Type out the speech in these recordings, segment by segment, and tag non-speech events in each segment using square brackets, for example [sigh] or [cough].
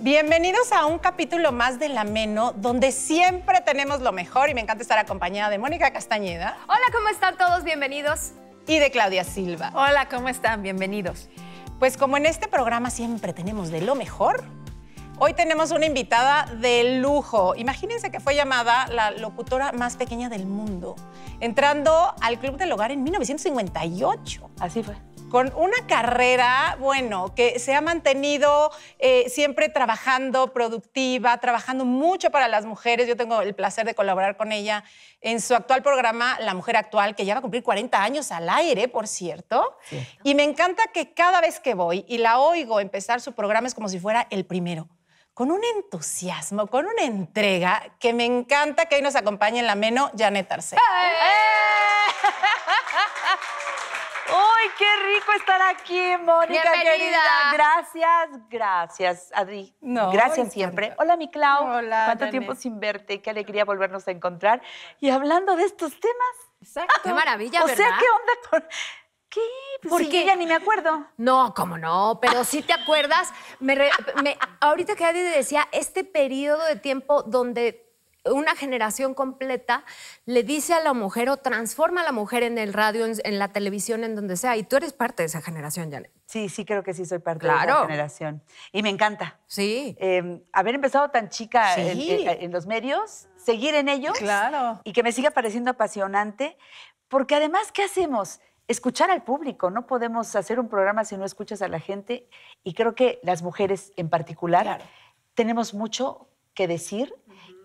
Bienvenidos a un capítulo más de La Meno, donde siempre tenemos lo mejor y me encanta estar acompañada de Mónica Castañeda. Hola, ¿cómo están todos? Bienvenidos. Y de Claudia Silva. Hola, ¿cómo están? Bienvenidos. Pues como en este programa siempre tenemos de lo mejor, hoy tenemos una invitada de lujo. Imagínense que fue llamada la locutora más pequeña del mundo, entrando al Club del Hogar en 1958. Así fue con una carrera, bueno, que se ha mantenido eh, siempre trabajando, productiva, trabajando mucho para las mujeres. Yo tengo el placer de colaborar con ella en su actual programa, La Mujer Actual, que ya va a cumplir 40 años al aire, por cierto. Y me encanta que cada vez que voy y la oigo empezar su programa es como si fuera el primero con un entusiasmo, con una entrega que me encanta que hoy nos acompañe en la Meno Janet Arce. [laughs] ¡Uy, qué rico estar aquí, Mónica querida! Gracias, gracias, Adri. No, gracias siempre. Hola, mi Clau. Hola. ¿Cuánto tiempo sin verte? Qué alegría volvernos a encontrar. Y hablando de estos temas. Exacto. Qué maravilla, ¿verdad? O sea, ¿qué onda con.? ¿Qué? Pues Porque ya ni me acuerdo. No, cómo no, pero sí te acuerdas. Me, ahorita que Adri decía, este periodo de tiempo donde una generación completa le dice a la mujer o transforma a la mujer en el radio, en, la televisión, en donde sea. Y tú eres parte de esa generación, Janet. Sí, sí, creo que sí soy parte de esa generación. Y me encanta. Sí. Em, haber empezado tan chica en, los medios, seguir en ellos. Claro. Y que me siga pareciendo apasionante. Porque además, ¿qué hacemos? Escuchar al público. No podemos hacer un programa si no escuchas a la gente. Y creo que las mujeres en particular tenemos mucho que decir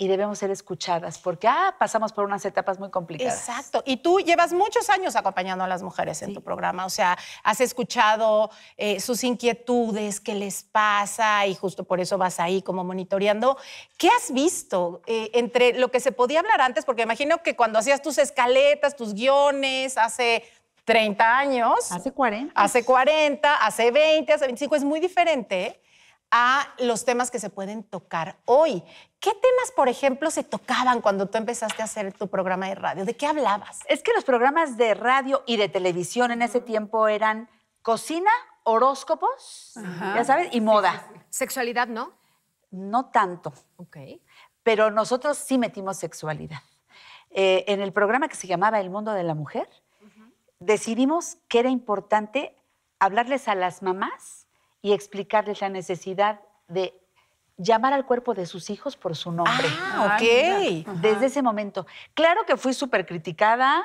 y debemos ser escuchadas porque ah, pasamos por unas etapas muy complicadas. Exacto. Y tú llevas muchos años acompañando a las mujeres en tu programa, o sea, has escuchado eh, sus inquietudes, qué les pasa y justo por eso vas ahí como monitoreando. ¿Qué has visto eh, entre lo que se podía hablar antes? Porque imagino que cuando hacías tus escaletas, tus guiones, hace 30 años. Hace 40. Hace 40, hace 20, hace 25, es muy diferente a los temas que se pueden tocar hoy. ¿Qué temas, por ejemplo, se tocaban cuando tú empezaste a hacer tu programa de radio? ¿De qué hablabas? Es que los programas de radio y de televisión en ese tiempo eran cocina, horóscopos, ya sabes, y moda. ¿Sexualidad no? No tanto. Ok. Pero nosotros sí metimos sexualidad. Eh, en el programa que se llamaba El Mundo de la Mujer, decidimos que era importante hablarles a las mamás y explicarles la necesidad de llamar al cuerpo de sus hijos por su nombre. Ah, ok. Desde ese momento. Claro que fui súper criticada.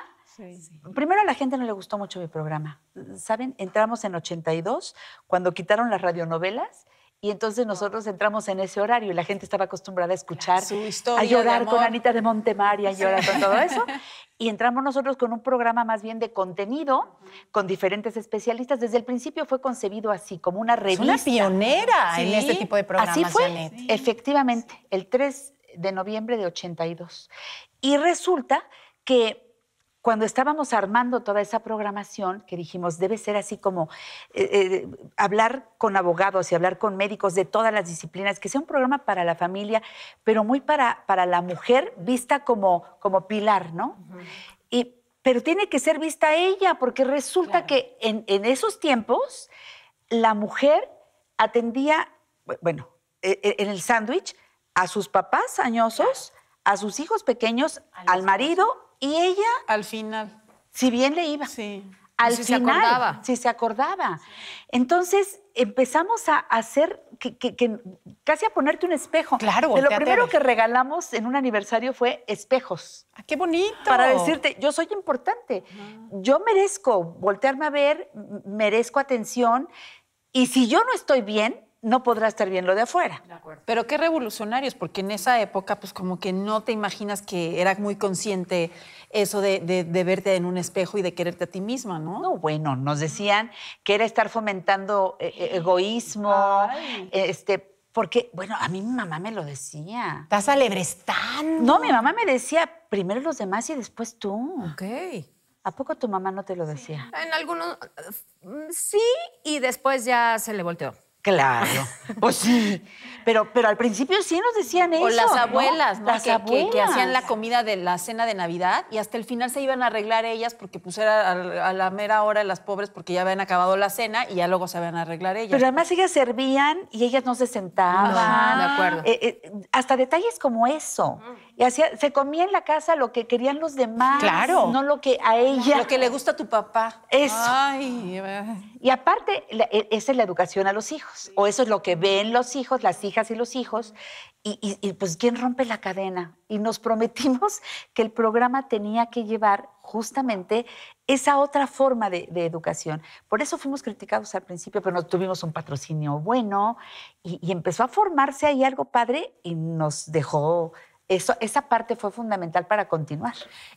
Primero a la gente no le gustó mucho mi programa. ¿Saben? Entramos en 82, cuando quitaron las radionovelas, y entonces nosotros entramos en ese horario y la gente estaba acostumbrada a escuchar, a llorar con Anita de Montemaria, a llorar con todo eso. [laughs] Y entramos nosotros con un programa más bien de contenido, con diferentes especialistas. Desde el principio fue concebido así, como una revista. una pionera en este tipo de programas, Así fue, efectivamente, el 3 de noviembre de 82. Y resulta que cuando estábamos armando toda esa programación, que dijimos, debe ser así como eh, eh, hablar con abogados y hablar con médicos de todas las disciplinas, que sea un programa para la familia, pero muy para, para la mujer vista como, como pilar, ¿no? y, pero tiene que ser vista ella, porque resulta que en, esos tiempos la mujer atendía, bueno, e, e, en el sándwich, a sus papás añosos, a sus hijos pequeños, al marido y ella... Al final. Si bien le iba. Sí. Al final, se acordaba. Si se acordaba. Entonces empezamos a hacer, que, casi a ponerte un espejo. Claro, de Lo primero que regalamos en un aniversario fue espejos. Ah, ¡Qué bonito! Para decirte, yo soy importante. Yo merezco voltearme a ver, merezco atención. Y si yo no estoy bien, no podrá estar bien lo de afuera. Pero qué revolucionarios, porque en esa época, pues como que no te imaginas que era muy consciente eso de, verte en un espejo y de quererte a ti misma, ¿no? No, bueno, nos decían que era estar fomentando eh, eh, egoísmo, este, porque, bueno, a mí mi mamá me lo decía. Estás alebrestando. No, mi mamá me decía primero los demás y después tú. Ok. ¿A poco tu mamá no te lo decía? En algunos, sí, y después ya se le volteó. Claro, pues sí. Pero, pero al principio sí nos decían eso. O las ¿no? abuelas, ¿no? Las que, que- que hacían la abuelas. comida de la cena de Navidad y hasta el final se iban a arreglar ellas porque pues era a, a la mera hora las pobres porque ya habían acabado la cena y ya luego se iban a arreglar ellas. Pero además ellas servían y ellas no se sentaban. Ajá, de acuerdo. Eh, eh, hasta detalles como eso. Y hacía, se comía en la casa lo que querían los demás. Claro. No lo que a ella. Lo que le gusta a tu papá. Eso. Ay. Y aparte, e- esa es la educación a los hijos. O eso es lo que ven los hijos, las hijas y los hijos. Y, y- y, pues, ¿quién rompe la cadena? Y nos [laughs] prometimos que el programa tenía que llevar justamente esa otra forma de, de educación. Por eso fuimos criticados al principio, pero no tuvimos un patrocinio bueno y, y empezó a formarse ahí algo padre y nos dejó. Eso, esa parte fue fundamental para continuar.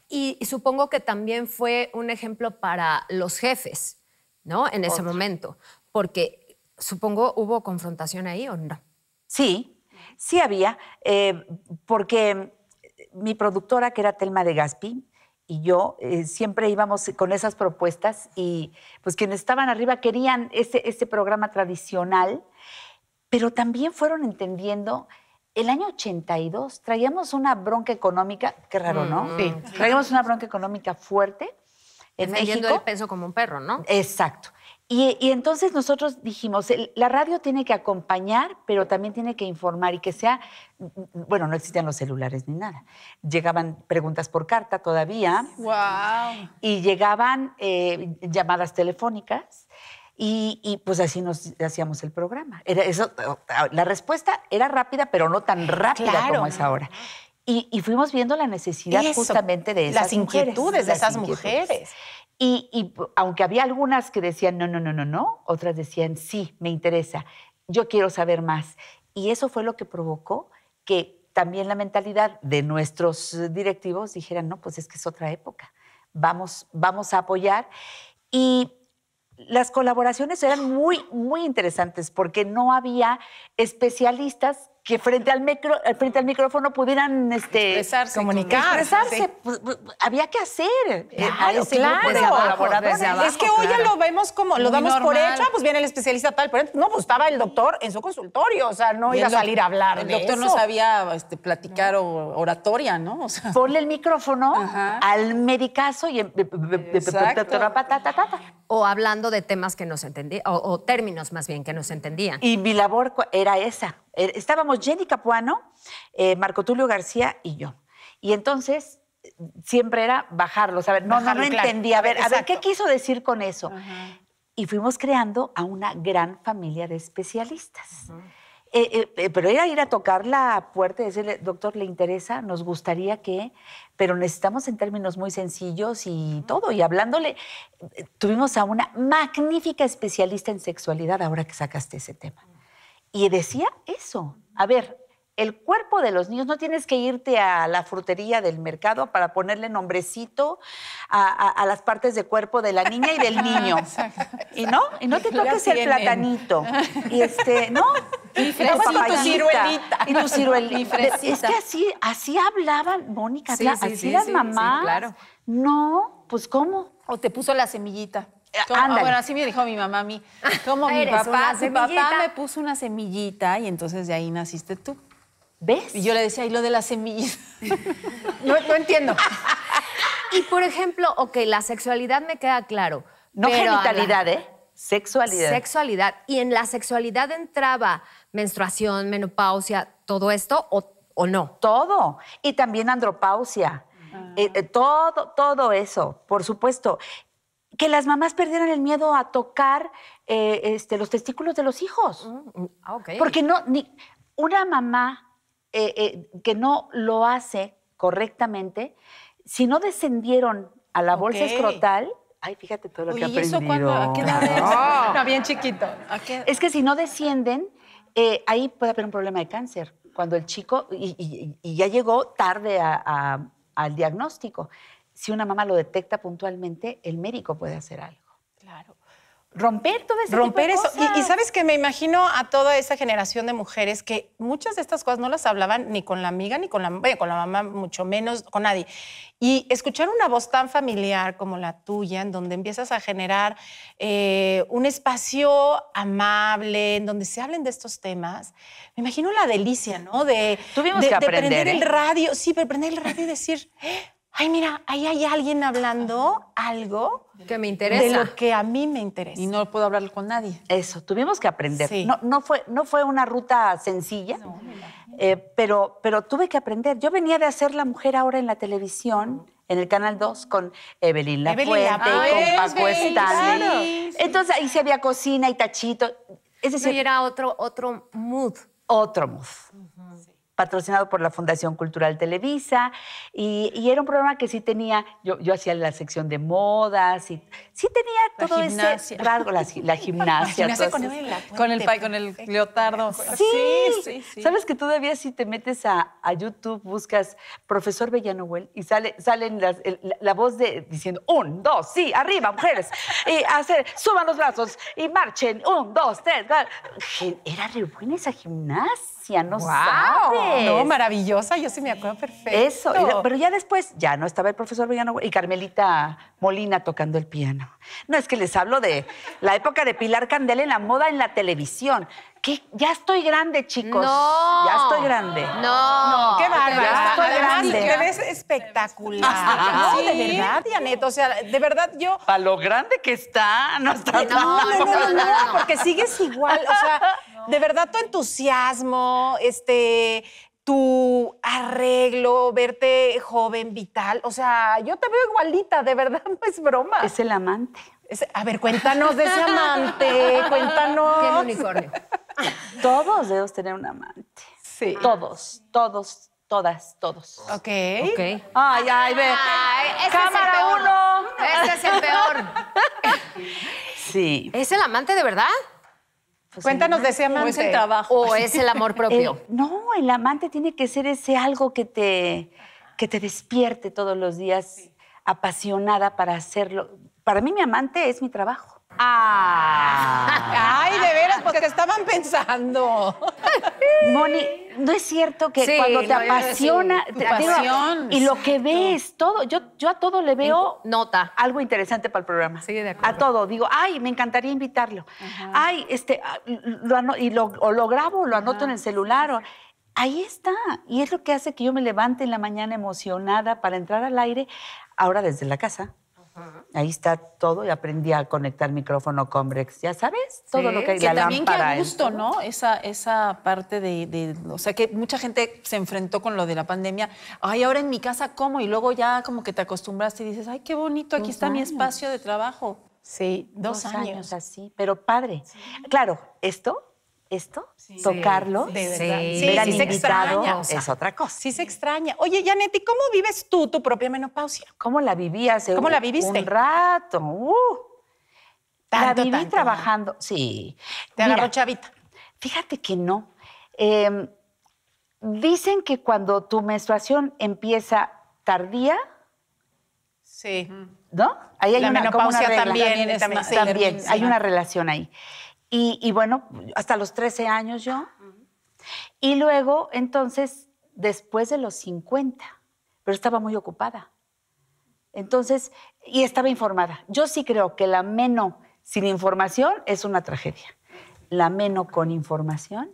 Y, y supongo que también fue un ejemplo para los jefes, ¿no? En ese momento. Porque supongo hubo confrontación ahí o no. Sí, sí había, eh, porque mi productora, que era Telma de Gaspi, y yo eh, siempre íbamos con esas propuestas y pues quienes estaban arriba querían ese, ese programa tradicional, pero también fueron entendiendo, el año 82 traíamos una bronca económica, qué raro, ¿no? Sí. Traíamos una bronca económica fuerte en Defendiendo México. el peso como un perro, ¿no? Exacto. Y, y entonces nosotros dijimos, el- la radio tiene que acompañar, pero también tiene que informar y que sea, bueno, no existían los celulares ni nada. Llegaban preguntas por carta todavía Wow. y llegaban eh, llamadas telefónicas y, y, pues así nos hacíamos el programa. Era eso, la respuesta era rápida, pero no tan rápida Claro. como es ahora. Y, y fuimos viendo la necesidad Eso, justamente de esas las mujeres, inquietudes de esas mujeres. Y, aunque había algunas que decían no, no, no, no, no, otras decían sí, me interesa, yo quiero saber más. Y eso fue lo que provocó que también la mentalidad de nuestros directivos dijeran, no, pues es que es otra época, vamos, vamos a apoyar. Y las colaboraciones eran muy, muy interesantes porque no había especialistas que frente al, micro, eh, frente al micrófono pudieran este, Expresarse, comunicar. expresarse. sí. Pues, pues, había que hacer eh, Claro, claro. grupo de Desde abajo, colaboradores. desde abajo. Es que hoy ya lo vemos como, lo Muy damos por hecho, ah, pues viene el especialista tal, pero no, pues estaba el doctor en su consultorio, o sea, no Y iba a salir a hablar El de doctor no sabía este, platicar o oratoria, ¿no? O sea, Ponle el micrófono Ajá. al medicazo y... Exacto. O hablando de temas que no se entendían, o, o términos más bien que no se entendían. Y mi labor era esa. Eh, Estábamos Jenny Capuano, eh, Marco Tulio García y yo. Y entonces siempre era bajarlo, a ver, no, no, Bajarlo, no claro. entendía, a ver, a ver, ¿qué quiso decir con eso? Y fuimos creando a una gran familia de especialistas. Eh, eh, eh, pero era ir a tocar la puerta y decirle, doctor, ¿le interesa? Nos gustaría que, pero necesitamos en términos muy sencillos y todo. Y hablándole, tuvimos a una magnífica especialista en sexualidad ahora que sacaste ese tema. Y decía eso. A ver, el cuerpo de los niños, no tienes que irte a la frutería del mercado para ponerle nombrecito a, a- a las partes de cuerpo de la niña y del [laughs] niño. y no, y no te toques el platanito. Y este, no. [laughs] Y fresita. papayita, Tu ciruelita. Y tu ciruelita. Es que así, así hablaban, Mónica, Sí, sí, así sí, las sí, sí, mamás. claro. No, pues ¿cómo? O te puso la semillita. Eh, ah, ándale. bueno, así me dijo mi mamá a mí. [laughs] Como mi papá, tu papá me puso una semillita y entonces de ahí naciste tú. ¿Ves? Y yo le decía, ¿y lo de la semillita? [laughs] No, no entiendo. [laughs] Y por ejemplo, ok, la sexualidad me queda claro. no pero a la- genitalidad, ¿eh? Sexualidad. Sexualidad. ¿Y en la sexualidad entraba menstruación, menopausia, todo esto o, o no? Todo. Y también andropausia. Eh, eh, todo, todo eso, por supuesto. Que las mamás perdieran el miedo a tocar eh, este, los testículos de los hijos. Ah, ok. Porque no, ni una mamá eh, eh, que no lo hace correctamente, si no descendieron a la bolsa escrotal, ay, fíjate todo lo que he ¿y eso aprendido. cuándo? ¿A qué edad es? No, bien chiquito. ¿A qué? Es que si no descienden, eh, ahí puede haber un problema de cáncer. Cuando el chico, y, y- y ya llegó tarde a- a- al diagnóstico. Si una mamá lo detecta puntualmente, el médico puede hacer algo. Claro. romper todo ese romper tipo de eso. Y- Y, cosas. sabes que me imagino a toda esa generación de mujeres que muchas de estas cosas no las hablaban ni con la amiga, ni con la, bueno, con la mamá, mucho menos con nadie. Y escuchar una voz tan familiar como la tuya, en donde empiezas a generar eh, un espacio amable, en donde se hablen de estos temas, me imagino la delicia, ¿no? De, Tuvimos de, que de aprender, prender ¿eh? el radio, sí, pero prender el radio y decir, ay, mira, ahí hay alguien hablando algo Que me de interesa. lo que a mí me interesa. Y no puedo hablar con nadie. Eso, tuvimos que aprender. Sí. No, no, fue, no fue una ruta sencilla, eh, pero, pero tuve que aprender. Yo venía de hacer La Mujer ahora en la televisión, en el Canal 2, con Evelyn Lafuente con Paco sí, Stanley. Entonces ahí sí había cocina y tachito. Es No, y era otro, otro mood. otro mood. Patrocinado por la Fundación Cultural Televisa. Y, y era un programa que sí tenía, yo, yo hacía la sección de modas y sí tenía La todo ese rasgo, la, la gimnasia. Con el, con el leotardo. Sí, sí, sí. Sabes que todavía si te metes a, a YouTube, buscas profesor Bellanoel y sale salen las- el- la, la voz de diciendo un, dos, sí, arriba, mujeres, y hacer, suban los brazos y marchen, un, dos, tres. Era re buena esa gimnasia, no sabes. No, maravillosa, yo sí me acuerdo perfecto. Eso, la- pero ya después, ya no estaba el profesor Villano y Carmelita Molina tocando el piano. No, es que les hablo de la época de Pilar Candela en la moda en la televisión. Que ya estoy grande, chicos. No. Ya estoy grande. No. Qué Ya bárbara. estoy Además, grande. te ves espectacular. No, Sí. de verdad, Dianet. O sea, de verdad, yo. Para lo grande que está, no está No, tan No, no, no, no, no, no, no. porque sigues igual. O sea, [laughs] de verdad, tu entusiasmo, este, tu arreglo, verte joven, vital. O sea, yo te veo igualita, de verdad, [laughs] no es broma. Es el amante. Es- a ver, cuéntanos de ese amante, cuéntanos. Tiene unicornio. [laughs] Todos debemos tener un amante. Sí. Todos, todos, todas, todos. Ok. Ok. Ay, ay, ve. Ay, ese Cámara es el peor. uno. Ese es el peor. [laughs] Sí. ¿Es el amante de verdad? Pues Cuéntanos de ese O amante. es el trabajo. ¿O es el amor [laughs] propio? El- no, el amante tiene que ser ese algo que te, que te despierte todos los días, apasionada para hacerlo. Para mí mi amante es mi trabajo. Ah. Ay, de veras, pues que estaban pensando. Moni, ¿no es cierto que Sí, cuando te apasiona, te- digo, pasión, y lo que ves, todo, yo, yo a todo le veo Nota. algo interesante para el programa. Sí, de acuerdo. A todo. Digo, ay, me encantaría invitarlo. Ay, este, ah, lo y lo, o lo grabo, lo anoto en el celular. o- ahí está. Y es lo que hace que yo me levante en la mañana emocionada para entrar al aire, ahora desde la casa. Ahí está todo y aprendí a conectar micrófono Combrex, ya sabes, todo Sí, lo que hay, Que la también que lámpara. a gusto, ¿no? Esa, esa parte de, de- O sea, que mucha gente se enfrentó con lo de la pandemia. Ay, ahora en mi casa, ¿cómo? Y luego ya como que te acostumbraste y dices, ay, qué bonito, aquí Dos está mi espacio de trabajo. Sí, dos, años. así, pero padre. Claro, esto, esto, tocarlo, De verdad. Sí. Sí, ver al sí se invitado extraña. es otra cosa. Sí se extraña. Oye, Janet, ¿y cómo vives tú tu propia menopausia? ¿Cómo la viví hace ¿Cómo la un- viviste? un rato? Uh. la Tanto, viví tanto. trabajando, sí. Te agarró Mira, chavita. Fíjate que no. Eh, dicen que cuando tu menstruación empieza tardía, Sí. ¿no? Ahí hay La una, como una menopausia regla. también, También es también, sí. También, sí. hay una relación ahí. Y, y bueno, hasta los 13 años yo. Y luego, entonces, después de los 50, pero estaba muy ocupada. Entonces, y estaba informada. Yo sí creo que la meno sin información es una tragedia. La meno con información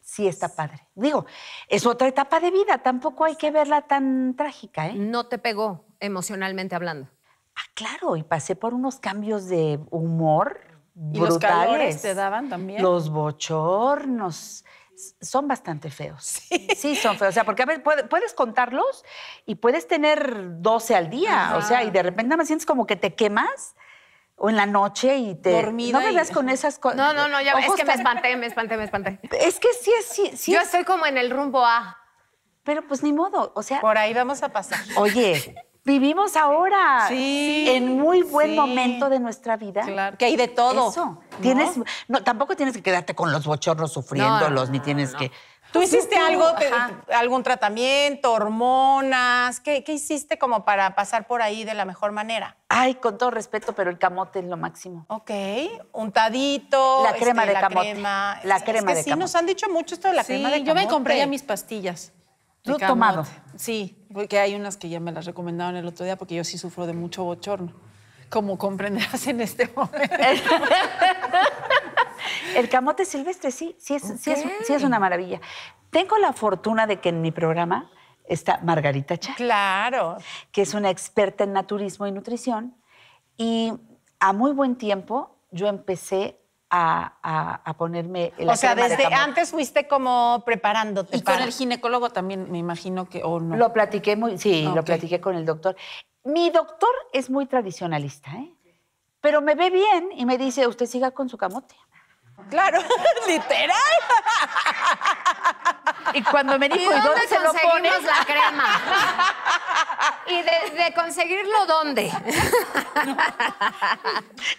sí está padre. Digo, es otra etapa de vida, tampoco hay que verla tan trágica, ¿eh? No te pegó emocionalmente hablando. Ah, claro, y pasé por unos cambios de humor ¿Y los brutales. calores te daban también? Los bochornos son bastante feos. Sí. son feos. O sea, porque a puede- puedes contarlos y puedes tener 12 al día. O sea, y de repente nada más sientes como que te quemas o en la noche y te. Dormida No me y- con esas cosas. No, no, no, ya es que me espanté, me espanté, me espanté. Es que sí es, sí, sí Yo es- estoy como en el rumbo A. Pero pues ni modo. O sea, Por ahí vamos a pasar. oye, vivimos ahora Sí, en muy buen sí. momento de nuestra vida. Claro, que hay de todo. Eso. ¿no? Tienes, no, tampoco tienes que quedarte con los bochornos sufriéndolos, ni tienes que. ¿Tú hiciste algo, te- algún tratamiento, hormonas? ¿Qué, qué hiciste como para pasar por ahí de la mejor manera? Ay, con todo respeto, pero el camote es lo máximo. Ok, untadito. La crema de la camote. crema. La crema es que de sí, camote. nos han dicho mucho esto de la Sí, crema de yo me camote. compré ya mis pastillas. De ¿Tú has camote. tomado? Sí, porque hay unas que ya me las recomendaron el otro día porque yo sí sufro de mucho bochorno. Como comprenderás en este momento. [laughs] El camote silvestre, sí, sí es, sí es- sí es una maravilla. Tengo la fortuna de que en mi programa está Margarita Cha, Claro. que es una experta en naturismo y nutrición. Y a muy buen tiempo yo empecé a, a- a ponerme la o sea, de desde antes fuiste como preparándote Y con el ginecólogo también me imagino que, o no. Lo platiqué muy, sí, lo platiqué con el doctor. Mi doctor es muy tradicionalista, ¿eh? Pero me ve bien y me dice, usted siga con su camote. Claro, [laughs] literal. Y cuando me ¿Y dijo, ¿y dónde dónde se lo pone? conseguimos la crema? [laughs] ¿Y de, de conseguirlo dónde? [laughs]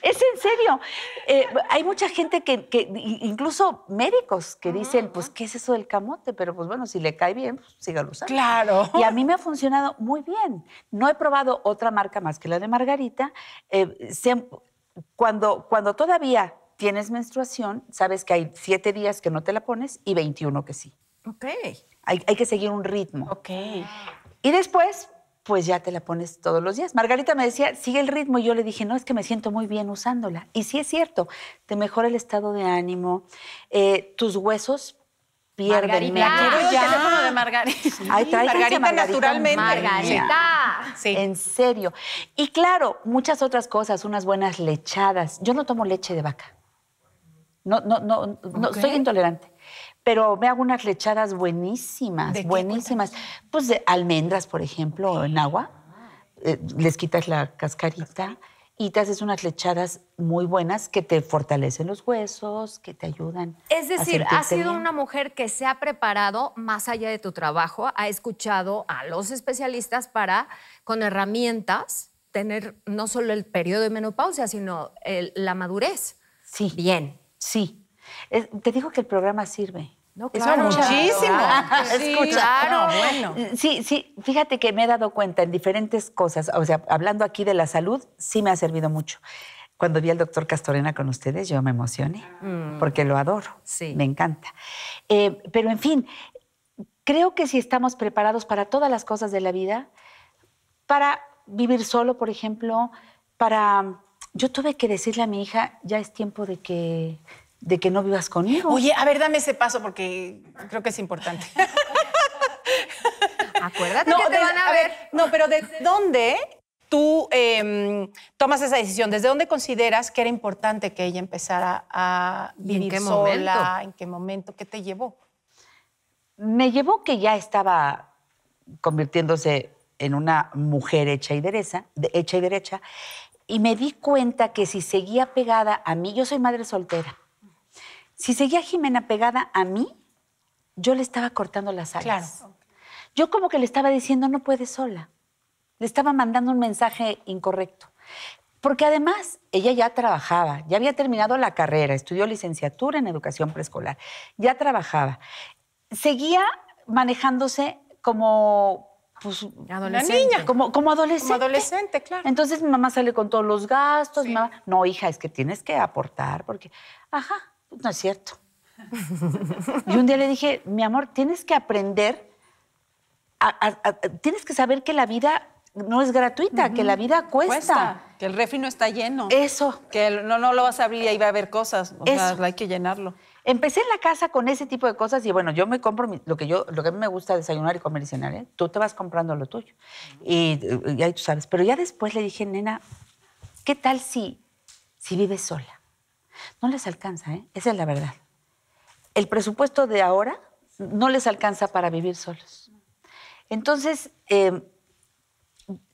Es en serio. Eh, hay mucha gente que, incluso médicos, que dicen, pues, ¿qué es eso del camote? Pero, pues, bueno, si le cae bien, pues, sígalo usando. Claro. Y a mí me ha funcionado muy bien. No he probado otra marca más que la de Margarita. Eh, cuando, cuando todavía tienes menstruación, sabes que hay siete días que no te la pones y 21 que sí. Ok. Hay, hay que seguir un ritmo. Ok. Y después, pues ya te la pones todos los días. Margarita me decía, sigue el ritmo. Y yo le dije, no, es que me siento muy bien usándola. Y sí es cierto, te mejora el estado de ánimo, eh, tus huesos pierden Margarita. Quiero el ya. teléfono de Margarita. Ay, Margarita naturalmente. Margarita. Sí. En serio. Y claro, muchas otras cosas, unas buenas lechadas. Yo no tomo leche de vaca. No, no, no, no soy intolerante. Pero me hago unas lechadas buenísimas, buenísimas. Pues de almendras, por ejemplo, en agua. Eh, les quitas la cascarita y te haces unas lechadas muy buenas que te fortalecen los huesos, que te ayudan. Es decir, has sido bien. una mujer que se ha preparado más allá de tu trabajo, ha escuchado a los especialistas para, con herramientas, tener no solo el periodo de menopausia, sino el- la madurez. Sí. Bien. Sí. Es- te digo que el programa sirve. No, Eso claro. muchísimo. [laughs] Sí, claro. Bueno. Sí, sí, fíjate que me he dado cuenta en diferentes cosas, o sea, hablando aquí de la salud, sí me ha servido mucho. Cuando vi al doctor Castorena con ustedes, yo me emocioné, porque lo adoro, Sí. me encanta. Eh, pero en fin, creo que si estamos preparados para todas las cosas de la vida, para vivir solo, por ejemplo, para... Yo tuve que decirle a mi hija, ya es tiempo de que, de que no vivas conmigo. Oye, a ver, dame ese paso porque creo que es importante. [laughs] Acuérdate que te de- van a, ver. No, pero ¿desde dónde tú em, tomas esa decisión? ¿Desde dónde consideras que era importante que ella empezara a ¿Y en vivir qué sola? momento? ¿En qué momento? ¿Qué te llevó? me llevó que ya estaba convirtiéndose en una mujer hecha y derecha, de- hecha y derecha, y me di cuenta que si seguía pegada a mí, yo soy madre soltera, si seguía Jimena pegada a mí, yo le estaba cortando las alas. Claro. Yo como que le estaba diciendo, no puedes sola. Le estaba mandando un mensaje incorrecto. Porque además ella ya trabajaba, ya había terminado la carrera, estudió licenciatura en educación preescolar, ya trabajaba. Seguía manejándose como, pues, Adolescente. niña. como, como adolescente. Como adolescente, claro. Entonces mi mamá sale con todos los gastos. mi mamá, no, hija, es que tienes que aportar porque, ajá, no es cierto. y un día le dije, mi amor, tienes que aprender, a- a- a- tienes que saber que la vida no es gratuita, que la vida cuesta. Cuesta. Que el refri no está lleno. Eso. Que el- no, no lo vas a abrir y ahí va a haber cosas. O sea, Eso. hay que llenarlo. Empecé en la casa con ese tipo de cosas y bueno, yo me compro mi- lo que yo, lo que a mí me gusta desayunar y comer y cenar, ¿eh? Tú te vas comprando lo tuyo. Y, y ahí tú sabes. Pero ya después le dije, nena, ¿qué tal si, si vives sola? No les alcanza, ¿eh? Esa es la verdad. El presupuesto de ahora no les alcanza para vivir solos. Entonces, eh,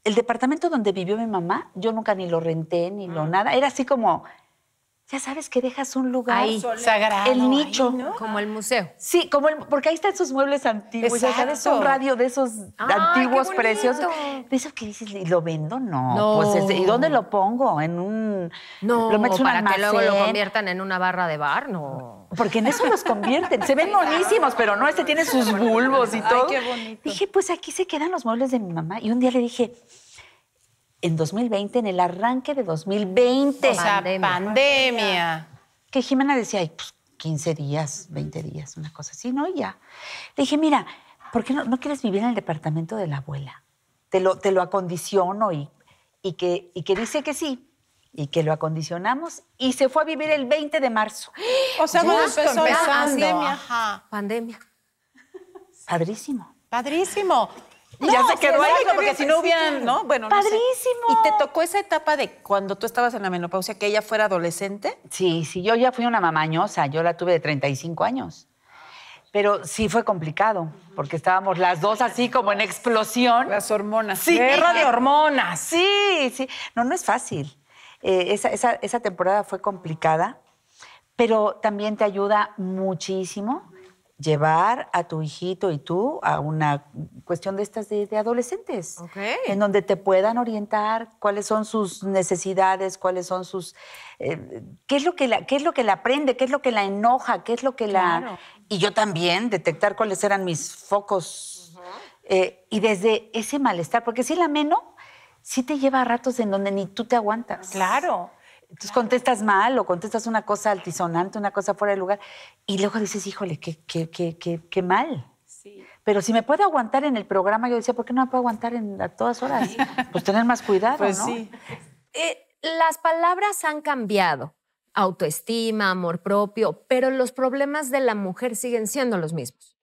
el departamento donde vivió mi mamá, yo nunca ni lo renté ni lo nada. Era así como, ya sabes que dejas un lugar. Ahí. Sagrado. El ahí, nicho. ¿no? Como el museo. Sí, como el- porque ahí están sus muebles antiguos, ya sabes, Exacto. un radio de esos ¡Ay, antiguos qué preciosos. De eso que dices, ¿y lo vendo? No. No. Pues, este, ¿y dónde lo pongo? En un... No, lo metes un para que luego lo conviertan en una barra de bar, no. porque en eso los convierten. Se ven [laughs] monísimos, pero no, este tiene sus bulbos y todo. qué bonito. Dije, pues aquí se quedan los muebles de mi mamá. Y un día le dije, en 2020, en el arranque de 2020, O sea, Pandemia. pandemia. que Jimena decía, ay, pues 15 días, 20 días, una cosa así, ¿no? Y ya. Le dije, mira, ¿por qué no, no quieres vivir en el departamento de la abuela? Te lo, te lo acondiciono y, y, que, y que dice que sí. Y que lo acondicionamos y se fue a vivir el 20 de marzo. O sea, cuando empezó la empezando. pandemia. Ajá. Pandemia. Padrísimo. Padrísimo. Ya se quedó ahí, porque si no hubieran. ¿no? Bueno, no sé. Padrísimo. ¿Y te tocó esa etapa de cuando tú estabas en la menopausia, que ella fuera adolescente? Sí, sí, yo ya fui una mamañosa, yo la tuve de 35 años. Pero sí fue complicado, porque estábamos las dos así como en explosión. Las hormonas. Sí. Guerra de hormonas. Sí, sí. No, no es fácil. Eh, esa, esa- esa temporada fue complicada, pero también te ayuda muchísimo llevar a tu hijito y tú a una cuestión de estas de, de adolescentes, en donde te puedan orientar cuáles son sus necesidades, cuáles son sus... eh, ¿qué, es lo que la, ¿Qué es lo que la aprende? ¿Qué es lo que la enoja? ¿Qué es lo que Claro. la... Y yo también, detectar cuáles eran mis focos. eh, y desde ese malestar, porque si la meno, sí te lleva a ratos en donde ni tú te aguantas. Claro. Entonces contestas mal o contestas una cosa altisonante, una cosa fuera de lugar, y luego dices, híjole, qué, qué, qué, qué, qué mal. Pero si me puedo aguantar en el programa, yo decía, ¿por qué no me puedo aguantar en, a todas horas? Pues tener más cuidado, Pues ¿no? sí. Eh, las palabras han cambiado. Autoestima, amor propio, pero los problemas de la mujer siguen siendo los mismos.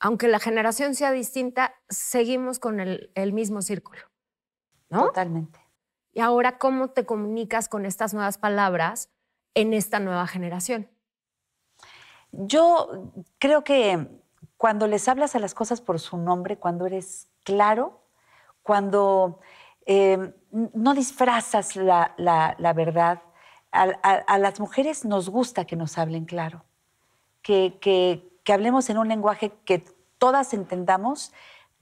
Aunque la generación sea distinta, seguimos con el, el mismo círculo. ¿No? Totalmente. Y ahora, ¿cómo te comunicas con estas nuevas palabras en esta nueva generación? Yo creo que cuando les hablas a las cosas por su nombre, cuando eres claro, cuando eh, no disfrazas la, verdad, a las mujeres nos gusta que nos hablen claro, que, que- que hablemos en un lenguaje que todas entendamos,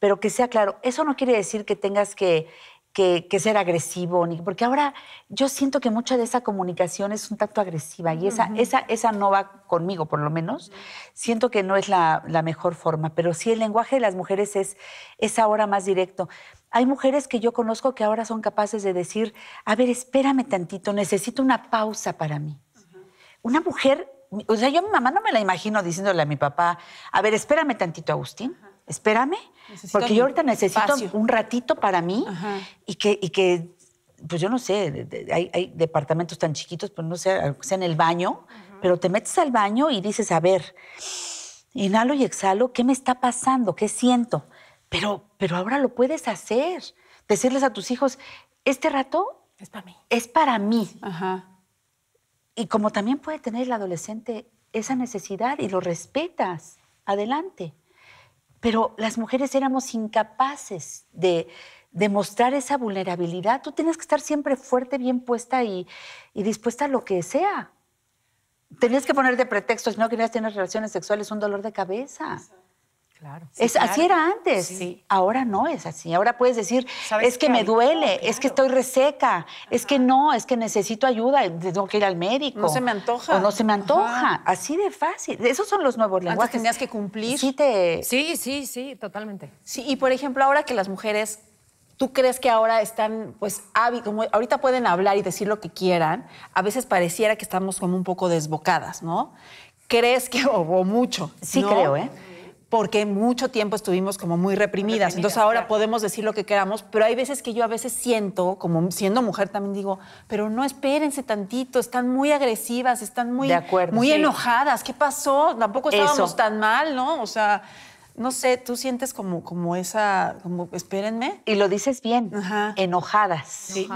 pero que sea claro. Eso no quiere decir que tengas que, que- que ser agresivo, ni, porque ahora yo siento que mucha de esa comunicación es un tacto agresiva y esa, esa, esa no va conmigo, por lo menos. Siento que no es la, la mejor forma, pero sí el lenguaje de las mujeres es, es ahora más directo. Hay mujeres que yo conozco que ahora son capaces de decir, a ver, espérame tantito, necesito una pausa para mí. Una mujer, o sea, yo a mi mamá no me la imagino diciéndole a mi papá, a ver, espérame tantito, Agustín, espérame, Necesito porque yo ahorita necesito espacio. un ratito para mí Ajá. y que, y que, pues yo no sé, de- de- hay, hay departamentos tan chiquitos, pues no sé, aunque sea en el baño, pero te metes al baño y dices, a ver, inhalo y exhalo, ¿qué me está pasando? ¿Qué siento? Pero, pero ahora lo puedes hacer. Decirles a tus hijos, este rato Es para mí. es para mí. Ajá. Y como también puede tener el adolescente esa necesidad y lo respetas, adelante. Pero las mujeres éramos incapaces de, de mostrar esa vulnerabilidad. Tú tienes que estar siempre fuerte, bien puesta y, y dispuesta a lo que sea. Tenías que poner de pretexto, si no querías tener relaciones sexuales, un dolor de cabeza. Claro. Es, Así era antes. Sí. Ahora no es así. Ahora puedes decir, ¿Sabes es que me Ahorita, duele, claro. es que estoy reseca, es que no, es que necesito ayuda, tengo que ir al médico. No se me antoja. O no se me antoja. Ajá. Así de fácil. Esos son los nuevos Antes lenguajes. tenías que cumplir. Sí te... Sí, sí, sí, totalmente. Sí, y por ejemplo, ahora que las mujeres, ¿tú crees que ahora están, pues, como ahorita pueden hablar y decir lo que quieran? A veces pareciera que estamos como un poco desbocadas, ¿no? ¿Crees que, o, o mucho? Sí ¿no? creo, ¿eh? Porque mucho tiempo estuvimos como muy reprimidas. Entonces ahora podemos decir lo que queramos, pero hay veces que yo a veces siento, como siendo mujer también digo, pero no espérense tantito, están muy agresivas, están muy, De acuerdo, muy sí. enojadas. ¿Qué pasó? Tampoco estábamos Eso. tan mal, ¿no? O sea, no sé, tú sientes como, como esa, como, espérenme. Y lo dices bien, Ajá. enojadas. Sí.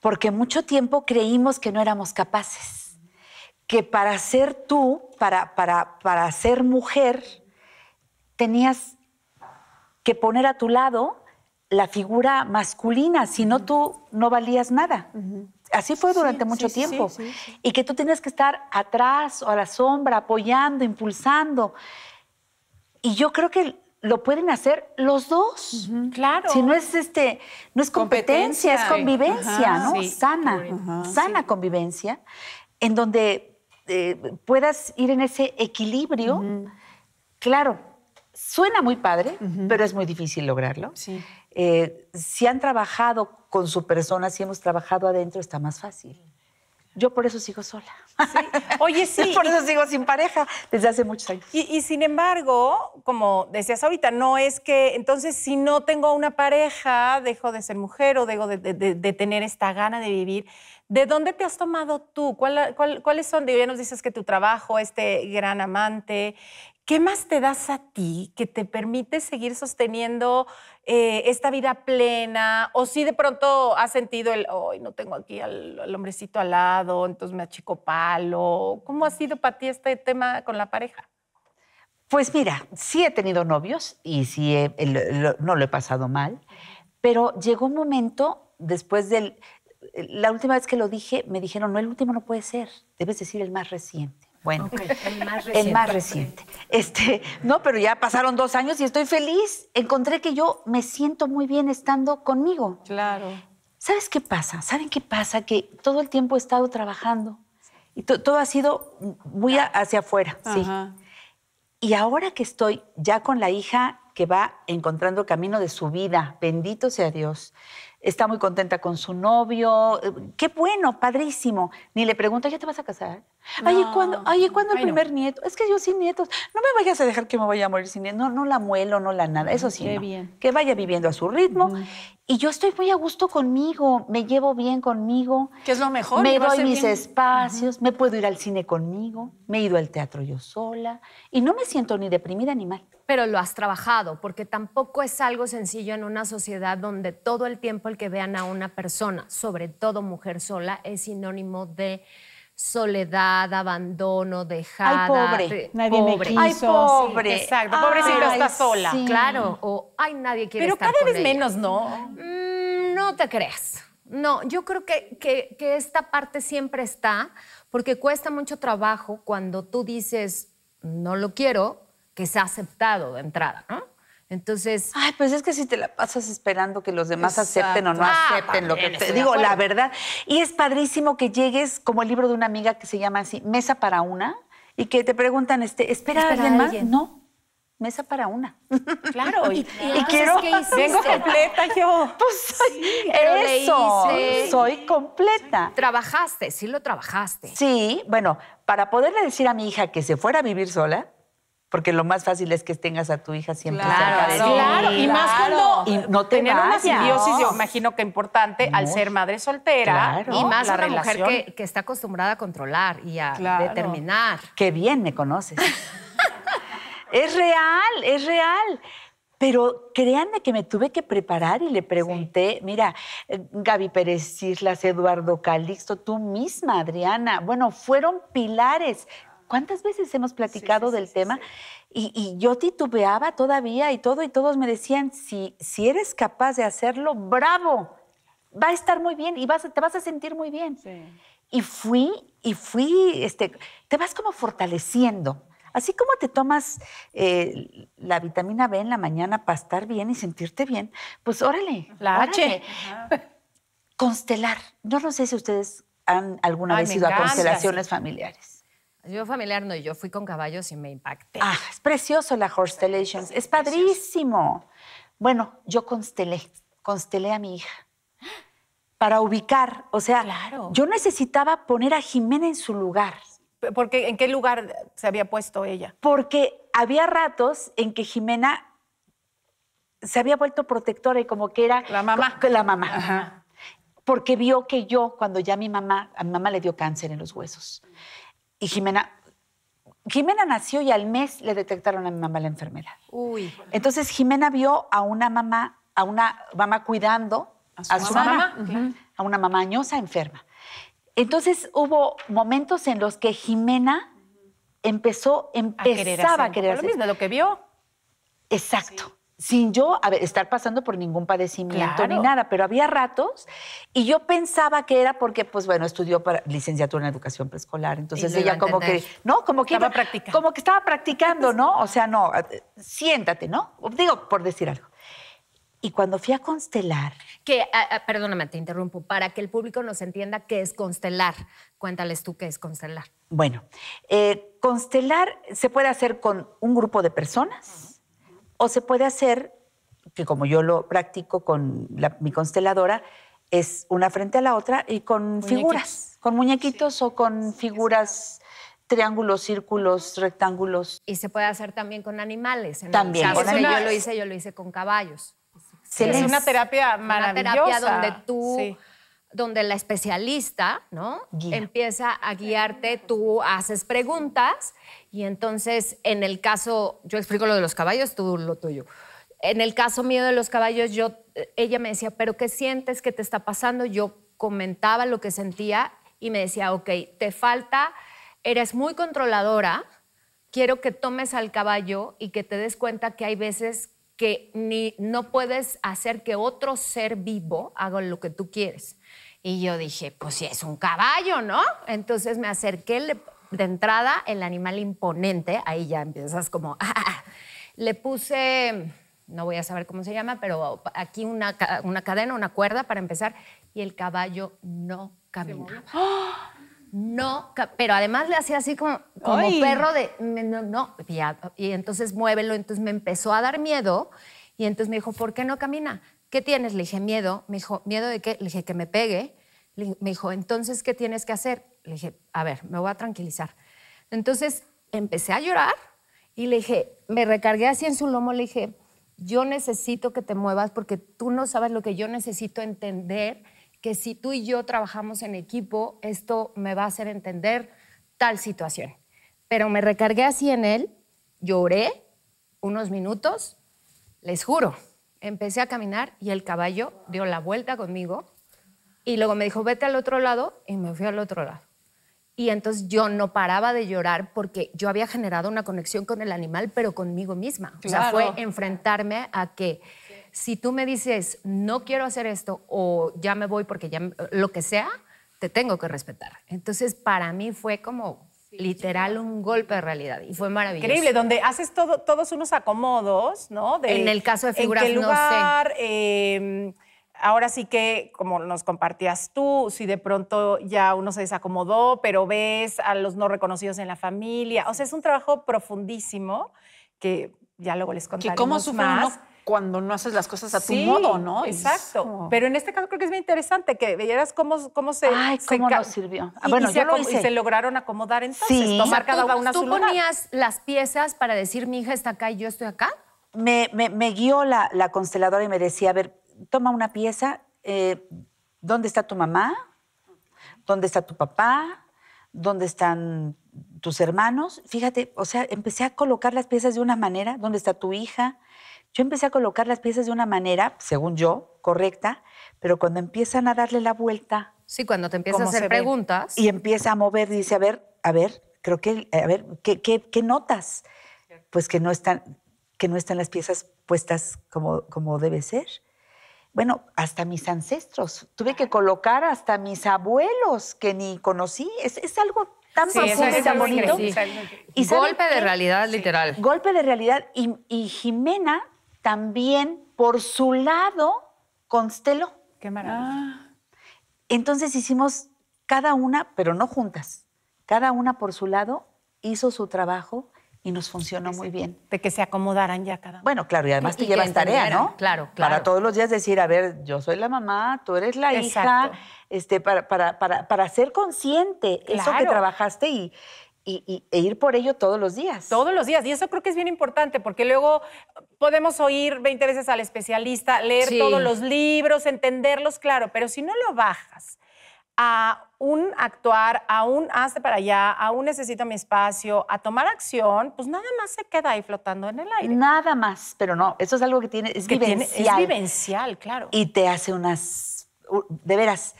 Porque mucho tiempo creímos que no éramos capaces. Que para ser tú, para, para, para ser mujer, tenías que poner a tu lado la figura masculina, si no tú no valías nada. Así fue durante Sí, mucho sí, tiempo. sí, sí. Y que tú tienes que estar atrás o a la sombra, apoyando, impulsando. Y yo creo que lo pueden hacer los dos. Claro. Si no es este, no es competencia, Competencia. es convivencia, Ajá, ¿no? Sana, Ajá, sana convivencia, en donde eh, puedas ir en ese equilibrio. Claro, suena muy padre, pero es muy difícil lograrlo. Sí. Eh, si han trabajado con su persona, si hemos trabajado adentro, está más fácil. Yo por eso sigo sola. Oye, [laughs] sí. por y- eso sigo sin pareja desde hace muchos años. Y, y sin embargo, como decías ahorita, no es que entonces si no tengo una pareja, dejo de ser mujer o dejo de, de- de- de tener esta gana de vivir. ¿De dónde te has tomado tú? ¿Cuál- cuál- ¿Cuáles son? Digo, Ya nos dices que tu trabajo, este gran amante. ¿Qué más te das a ti que te permite seguir sosteniendo eh, esta vida plena? O si de pronto has sentido el, hoy no tengo aquí al, al hombrecito al lado, entonces me achico palo. ¿Cómo ha sido para ti este tema con la pareja? Pues mira, sí he tenido novios y sí no lo he pasado mal, pero llegó un momento después del... La última vez que lo dije, me dijeron, no, el último no puede ser, debes decir el más reciente. Bueno, El más el más reciente. Este, no, pero ya pasaron dos años y estoy feliz. Encontré que yo me siento muy bien estando conmigo. Claro. ¿Sabes qué pasa? ¿Saben qué pasa? Que todo el tiempo he estado trabajando y to- todo ha sido muy hacia afuera, sí. Y ahora que estoy ya con la hija que va encontrando el camino de su vida, bendito sea Dios, está muy contenta con su novio, eh, qué bueno, padrísimo. Ni le pregunta, ¿ya te vas a casar? Ay, ¿y cuándo, ay, ¿y cuándo el Ay, no. primer nieto? Es que yo sin nietos, no me vayas a dejar que me vaya a morir sin nietos. No, no la muelo, no la nada, eso sí. Qué no. bien. Que vaya viviendo a su ritmo. Y yo estoy muy a gusto conmigo, me llevo bien conmigo. Que es lo mejor, Me doy mis bien. espacios, me puedo ir al cine conmigo, me he ido al teatro yo sola y no me siento ni deprimida ni mal. Pero lo has trabajado, porque tampoco es algo sencillo en una sociedad donde todo el tiempo el que vean a una persona, sobre todo mujer sola, es sinónimo de soledad, abandono, dejada. pobre, de- nadie me pobre. quiso. Ay, Sí, pobre. exacto, pobrecita está sola. sí. Claro, o ay, nadie quiere Pero estar cada con vez ella". menos, ¿no? Mm, no te creas. No, yo creo que, que- que esta parte siempre está, porque cuesta mucho trabajo cuando tú dices, no lo quiero, que sea aceptado de entrada, ¿no? Entonces, Ay, pues es que si te la pasas esperando que los demás Exacto. acepten o no Ah, acepten lo que te digo, la verdad. Y es padrísimo que llegues como el libro de una amiga que se llama así, Mesa para una, y que te preguntan, este, ¿espera, ¿Espera alguien más? alguien? No, mesa para una. [laughs] Claro. Y, [laughs] entonces, quiero- ¿qué hiciste? vengo completa yo. Pues soy eso, hice- soy completa. Trabajaste, sí lo trabajaste. Sí, bueno, para poderle decir a mi hija que se fuera a vivir sola, porque lo más fácil es que tengas a tu hija siempre cerca de ti. Claro, y más cuando Y no te tener una vayas. simbiosis, yo imagino que importante al ser madre soltera. Claro. Y más la una relación. mujer que, que está acostumbrada a controlar y a Claro. determinar. Qué bien me conoces. es real, es real. Pero créanme que me tuve que preparar y le pregunté, mira, eh, Gaby Pérez Islas, Eduardo Calixto, tú misma, Adriana, bueno, fueron pilares. ¿Cuántas veces hemos platicado del tema? Y, y yo titubeaba todavía y todo, y todos me decían, si, si eres capaz de hacerlo, bravo, va a estar muy bien y vas, te vas a sentir muy bien. Y fui, y fui, este, te vas como fortaleciendo. Así como te tomas eh, la vitamina B en la mañana para estar bien y sentirte bien, pues órale. La H. Constelar. Yo no sé si ustedes han alguna Ay, vez ido a constelaciones familiares. Yo familiar no, yo fui con caballos y me impacté. Ah, es precioso la Constellations, es padrísimo. Bueno, yo constelé, constelé a mi hija para ubicar, o sea, Claro. yo necesitaba poner a Jimena en su lugar. Porque, ¿En qué lugar se había puesto ella? porque había ratos en que Jimena se había vuelto protectora y como que era La mamá. la mamá. Porque vio que yo, cuando ya mi mamá, a mi mamá le dio cáncer en los huesos. Y Jimena, Jimena nació y al mes le detectaron a mi mamá la enfermedad. Uy. Entonces Jimena vio a una mamá, a una mamá cuidando a su, mamá, a una mamá añosa enferma. Entonces hubo momentos en los que Jimena empezó, A querer empezaba hacer a querer hacer. lo mismo, lo que vio. Exacto. Sin yo a ver, estar pasando por ningún padecimiento ni nada, pero había ratos y yo pensaba que era porque, pues bueno, estudió para licenciatura en educación preescolar. Entonces ella a como que. ¿no? Como que Estaba iba- practicando. Como que estaba practicando, [laughs] ¿no? O sea, no, eh, siéntate, ¿no? Digo, por decir algo. Y cuando fui a constelar, Que, ah, ah, perdóname, te interrumpo, para que el público nos entienda qué es constelar. Cuéntales tú qué es constelar. bueno, eh, constelar se puede hacer con un grupo de personas o se puede hacer, que como yo lo practico con la- mi consteladora, es una frente a la otra y con figuras, con muñequitos o con figuras, triángulos, círculos, rectángulos. Y se puede hacer también con animales. En También caso con que yo animales. lo hice, yo lo hice con caballos. Sí, es una terapia Una maravillosa. terapia donde tú, Sí. Donde la especialista, ¿no? Guía. Empieza a guiarte, tú haces preguntas y entonces en el caso, yo explico lo de los caballos, tú lo tuyo. En el caso mío de los caballos, yo, ella me decía, pero ¿qué sientes? ¿Qué te está pasando? Yo comentaba lo que sentía y me decía, ok, te falta, eres muy controladora, quiero que tomes al caballo y que te des cuenta que hay veces que ni, no puedes hacer que otro ser vivo haga lo que tú quieres. Y yo dije, pues si es un caballo, ¿no? Entonces me acerqué le- de entrada, el animal imponente, ahí ya empiezas como, [laughs] ah, le puse, no voy a saber cómo se llama, pero aquí una, una cadena, una cuerda para empezar, y el caballo no caminaba. No, pero además le hacía así como, como Ay. perro de, no, no, ya, y entonces muévelo, entonces me empezó a dar miedo y entonces me dijo, ¿por qué no camina? ¿Qué tienes? Le dije, miedo. Me dijo, ¿miedo de qué? Le dije, que me pegue. Le- me dijo, entonces, ¿qué tienes que hacer? Le dije, a ver, me voy a tranquilizar. Entonces empecé a llorar y le dije, me recargué así en su lomo, le dije, yo necesito que te muevas porque tú no sabes lo que yo necesito entender, que si tú y yo trabajamos en equipo, esto me va a hacer entender tal situación. Pero me recargué así en él, lloré unos minutos, les juro, empecé a caminar y el caballo dio la vuelta conmigo y luego me dijo, vete al otro lado y me fui al otro lado. Y entonces yo no paraba de llorar porque yo había generado una conexión con el animal, pero conmigo misma. O sea, Claro. fue enfrentarme a que si tú me dices, no quiero hacer esto o ya me voy porque ya, lo que sea, te tengo que respetar. Entonces, para mí fue como literal un golpe de realidad y fue maravilloso. Increíble, donde haces todo, todos unos acomodos, ¿no? En el caso de figuras, en qué no sé. lugar, eh, ahora sí que, como nos compartías tú, si de pronto ya uno se desacomodó, pero ves a los no reconocidos en la familia. O sea, es un trabajo profundísimo que ya luego les Que contaremos cómo sufre más. uno cuando no haces las cosas a tu Sí, modo, ¿no? Exacto. como- Pero en este caso creo que es bien interesante que vieras cómo, cómo se. Ay, se cómo nos sirvió. Ah, Y, bueno, y se yo lo acom- y hice. se lograron acomodar entonces, Sí. tomar O sea, cada tú- una ¿Tú su lugar. ponías las piezas para decir mi hija está acá y yo estoy acá? me, me- me guió la, la consteladora y me decía, a ver, toma una pieza, eh, ¿dónde está tu mamá? ¿Dónde está tu papá? ¿Dónde están tus hermanos? Fíjate, o sea, empecé a colocar las piezas de una manera, ¿dónde está tu hija? Yo empecé a colocar las piezas de una manera, según yo, correcta, pero cuando empiezan a darle la vuelta Sí, cuando te empiezas a ¿Cómo se hacer preguntas. y empieza a mover, dice, a ver, a ver, creo que, a ver, ¿qué, qué, qué notas? Pues que no están, que no están las piezas puestas como, como debe ser. Bueno, hasta mis ancestros. Tuve que colocar hasta mis abuelos que ni conocí. Es, es algo tan Sí, profundo y tan bonito. increíble. Sí, sí, sí. ¿Y saben Golpe de qué? realidad, literal. Golpe de realidad. Y, y Jimena también, por su lado, consteló. Qué maravilla. Entonces hicimos cada una, pero no juntas. Cada una por su lado hizo su trabajo y nos funcionó muy bien. De que se acomodaran ya cada uno. Bueno, claro, y además Y te llevas tarea, ¿no? claro, claro. Para todos los días decir, a ver, yo soy la mamá, tú eres la hija, este, para, para, para, para ser consciente eso que trabajaste y, y- y- e ir por ello todos los días. Todos los días. Y eso creo que es bien importante porque luego podemos oír 20 veces al especialista, leer Sí. todos los libros, entenderlos, claro, pero si no lo bajas a un actuar, a un hazte para allá, a un necesito mi espacio, a tomar acción, pues nada más se queda ahí flotando en el aire. Nada más, pero no, eso es algo que tiene, es Que tiene- vivencial. es vivencial, claro. y te hace unas, de veras,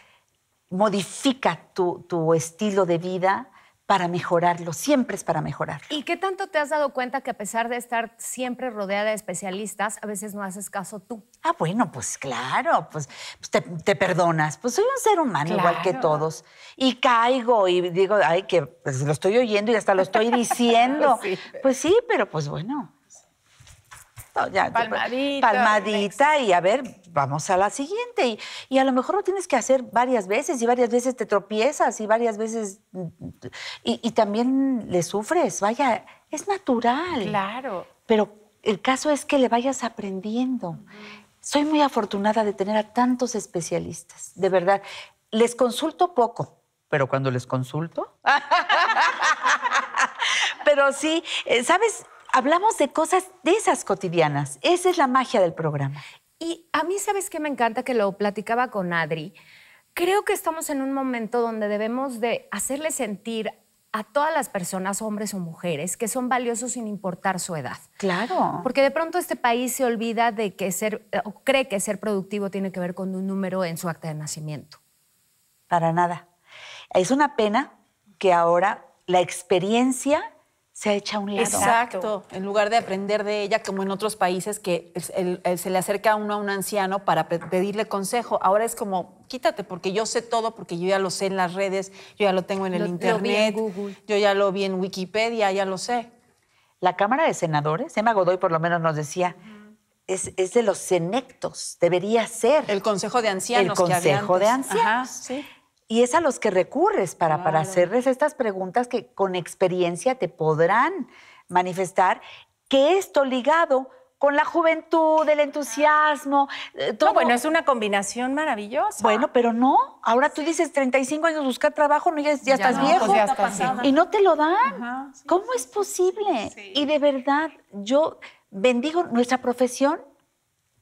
modifica tu, tu estilo de vida para mejorarlo, siempre es para mejorarlo. ¿Y qué tanto te has dado cuenta que a pesar de estar siempre rodeada de especialistas, a veces no haces caso tú? Ah, bueno, pues claro, pues, pues te, te perdonas. Pues soy un ser humano igual que todos. Y caigo y digo, ay, que pues, lo estoy oyendo y hasta lo estoy diciendo. [laughs] Sí. Pues sí, pero pues bueno. No, ya, Palmadita, Palmadita y a ver, vamos a la siguiente. Y, y a lo mejor lo tienes que hacer varias veces y varias veces te tropiezas y varias veces... Y, y también le sufres, vaya, es natural. Claro. Pero el caso es que le vayas aprendiendo. Soy muy afortunada de tener a tantos especialistas, de verdad. Les consulto poco, pero cuando les consulto... [laughs] pero sí, eh, ¿sabes? Hablamos de cosas de esas cotidianas. Esa es la magia del programa. Y a mí, ¿sabes qué me encanta? Que lo platicaba con Adri. Creo que estamos en un momento donde debemos de hacerle sentir a todas las personas, hombres o mujeres, que son valiosos sin importar su edad. Claro. Porque de pronto este país se olvida de que ser, o cree que ser productivo tiene que ver con un número en su acta de nacimiento. Para nada. Es una pena que ahora la experiencia se echa a un lado. Exacto. En lugar de aprender de ella, como en otros países, que es- el- el- se le acerca a uno a un anciano para pe- pedirle consejo. Ahora es como, quítate, porque yo sé todo, porque yo ya lo sé en las redes, yo ya lo tengo en el Lo- lo vi en internet, Google. yo ya lo vi en Wikipedia, ya lo sé. La Cámara de Senadores, Emma Godoy por lo menos nos decía, es, es de los senectos, debería ser. El consejo de ancianos. El que había consejo de antes. ancianos. Ajá, sí. Y es a los que recurres para, para hacerles estas preguntas que con experiencia te podrán manifestar que esto ligado con la juventud, el entusiasmo, eh, todo. No, bueno, es una combinación maravillosa. Bueno, pero no. Ahora tú dices 35 años buscar trabajo, no, ya, ya estás no, viejo. pues ya viejo. Y no te lo dan. Ajá, sí. ¿Cómo es posible? Y de verdad, yo bendigo nuestra profesión,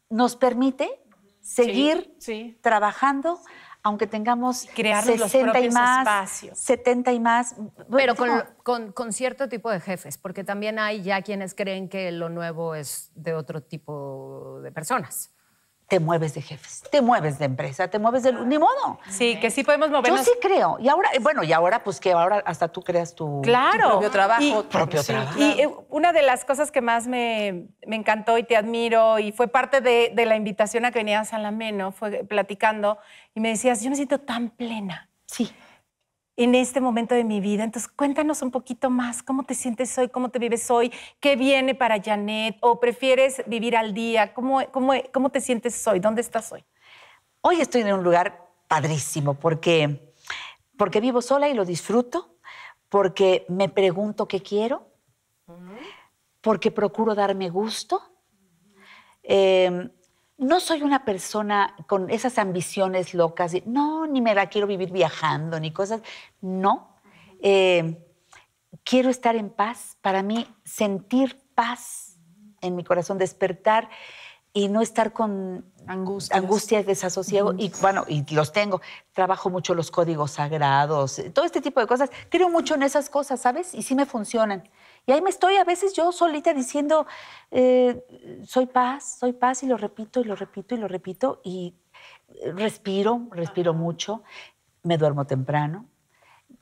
nos permite seguir sí. trabajando, aunque tengamos crearnos los 60 y propios más, espacios. 70 y más. Pero con, con- con cierto tipo de jefes, porque también hay ya quienes creen que lo nuevo es de otro tipo de personas. Te mueves de jefes, te mueves de empresa, te mueves de... Ni modo. Sí, que sí podemos Yo movernos. sí creo. Y ahora, bueno, y ahora pues que ahora hasta tú creas tu... Claro. Tu propio trabajo. Y- tu propio sí, trabajo. Y eh, una de las cosas que más me, me encantó y te admiro y fue parte de, de la invitación a que venías a la Meno, fue platicando y me decías, yo me siento tan plena Sí. En este momento de mi vida. Entonces, cuéntanos un poquito más, ¿cómo te sientes hoy? ¿Cómo te vives hoy? ¿Qué viene para Janet? ¿O prefieres vivir al día? ¿Cómo, cómo, cómo te sientes hoy? ¿Dónde estás hoy? Hoy estoy en un lugar padrísimo porque, porque vivo sola y lo disfruto, porque me pregunto qué quiero, porque procuro darme gusto. Eh, no soy una persona con esas ambiciones locas, de, no, ni me la quiero vivir viajando, ni cosas, no. Eh, quiero estar en paz, para mí sentir paz en mi corazón, despertar y no estar con Angustias. angustias, desasosiego, y bueno, y los tengo. Trabajo mucho los códigos sagrados, todo este tipo de cosas. Creo mucho en esas cosas, ¿sabes? Y sí me funcionan. Y ahí me estoy a veces yo solita diciendo, eh, soy paz, soy paz, y lo repito, y lo repito, y lo repito, y respiro, respiro mucho, me duermo temprano,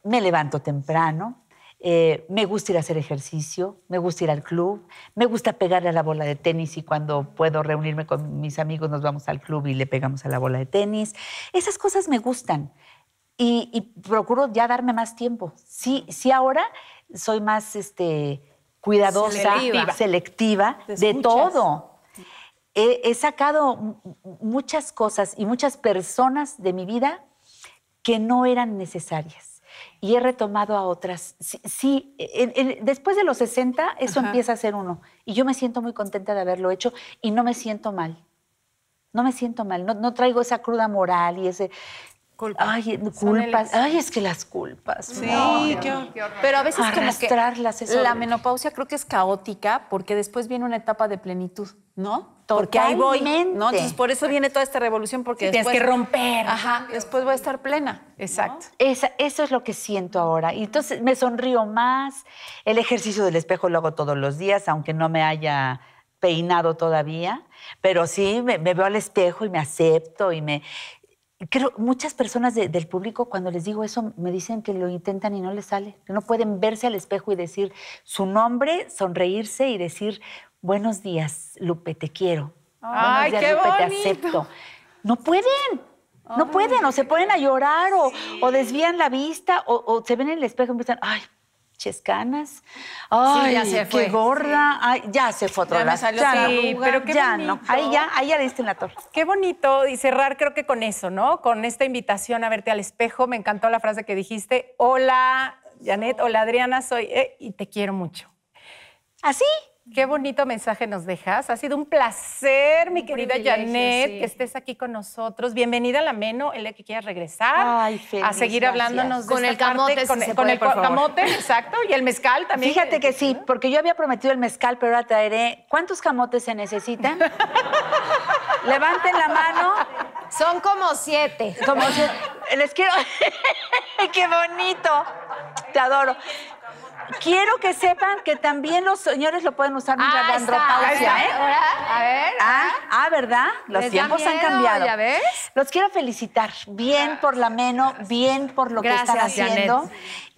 me levanto temprano, eh, me gusta ir a hacer ejercicio, me gusta ir al club, me gusta pegarle a la bola de tenis y cuando puedo reunirme con mis amigos nos vamos al club y le pegamos a la bola de tenis. Esas cosas me gustan y, y procuro ya darme más tiempo. Sí, sí ahora soy más este, cuidadosa, Selectiva. selectiva de todo. He, he sacado muchas cosas y muchas personas de mi vida que no eran necesarias. Y he retomado a otras. Sí, sí, en- en- después de los 60, eso Ajá. empieza a ser uno. Y yo me siento muy contenta de haberlo hecho y no me siento mal. No me siento mal. No, no traigo esa cruda moral y ese. Culpa. Ay, culpas. Ay, es que las culpas. Sí, no. qué horror. Pero a veces como que Arrastrarlas la menopausia creo que es caótica porque después viene una etapa de plenitud, ¿no? Porque ahí voy, Totalmente. ¿no? Entonces por eso viene toda esta revolución porque Sí, tienes que romper. Ajá, después voy a estar plena. Exacto. Esa- eso es lo que siento ahora. Y entonces me sonrío más. El ejercicio del espejo lo hago todos los días, aunque no me haya peinado todavía. Pero sí, me, me veo al espejo y me acepto y me... Creo, muchas personas de- del público cuando les digo eso me dicen que lo intentan y no les sale, que no pueden verse al espejo y decir su nombre, sonreírse y decir, buenos días, Lupe, te quiero. Ay, buenos días, qué Lupe, te acepto. No pueden. No pueden, o se ponen a llorar, o, o desvían la vista, o, o se ven en el espejo y empiezan, ay, Chescanas. Ay, ya se qué gorda. Ay, ya se fue Ya Ya otra no. arruga. pero qué ya no. bonito. Ahí ya, ahí ya le diste en la torre. Qué bonito y cerrar creo que con eso, ¿no? Con esta invitación a verte al espejo. Me encantó la frase que dijiste. Hola, Janet. Hola, Adriana. Soy eh, y te quiero mucho. ¿Así? Qué bonito mensaje nos dejas. Ha sido un placer, mi querida Janet, sí. que estés aquí con nosotros. Bienvenida a la Meno, el día que quieras regresar. Ay, feliz, a seguir gracias. hablándonos de Con esta el camote, parte, si con, se con puede, el por favor. camote, exacto, y el mezcal también. Fíjate que sí, porque yo había prometido el mezcal, pero ahora traeré. ¿Cuántos camotes se necesitan? [laughs] Levanten la mano. Son como siete. Como si- les quiero. [laughs] ¡Qué bonito! Te adoro. Quiero que sepan que también los señores lo pueden usar mientras Ah, andropausia, ¿eh? A ver. Ah, ah, ¿verdad? Los Les tiempos han cambiado. ¿ya ves? Los quiero felicitar. Bien por la meno, bien por lo que están haciendo. Janet.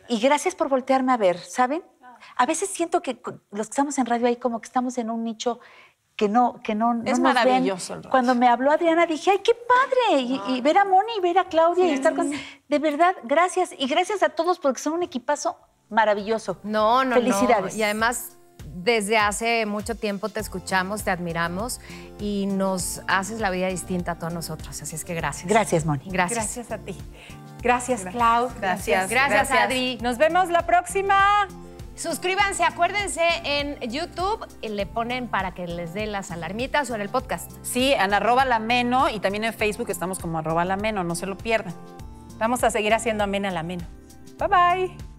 Y gracias por voltearme a ver, ¿saben? A veces siento que los que estamos en radio ahí como que estamos en un nicho que no, que no, no Es nos ven. maravilloso el radio. Cuando me habló Adriana dije, ay, qué padre. Y, y ver a Moni, y ver a Claudia y estar con... De verdad, gracias. Y gracias a todos porque son un equipazo maravilloso. No, no, Felicidades. no. Y además, desde hace mucho tiempo te escuchamos, te admiramos y nos haces la vida distinta a todos nosotros. Así es que gracias. Gracias, Moni. Gracias. Gracias a ti. Gracias, Clau. Gracias. Gracias, Adri. Nos vemos la próxima. Suscríbanse, acuérdense en YouTube y le ponen para que les dé las alarmitas o en el podcast. Sí, en arroba la meno y también en Facebook estamos como arroba la meno, no se lo pierdan. Vamos a seguir haciendo amena la meno. Bye bye.